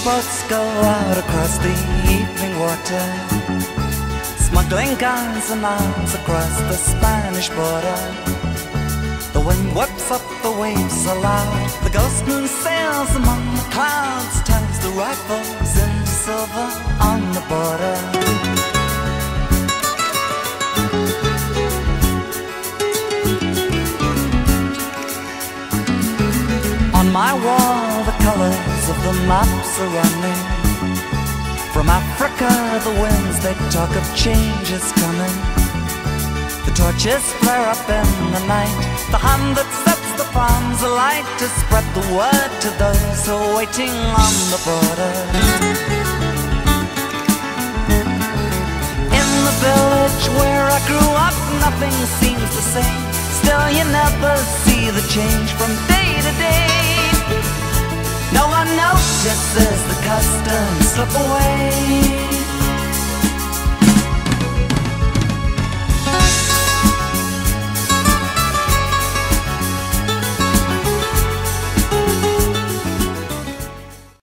boats go out across the evening water, smuggling guns and arms across the Spanish border. The wind whips up the waves aloud, the ghost moon sails among the clouds, turns the rifles into silver on the border. On my wall, the colors of the maps are running. From Africa, the winds they talk of change is coming. The torches flare up in the night, the hand that sets the palms alight to spread the word to those who are waiting on the border. In the village where I grew up, nothing seems the same. Still, you never see the change notices the customs slip away.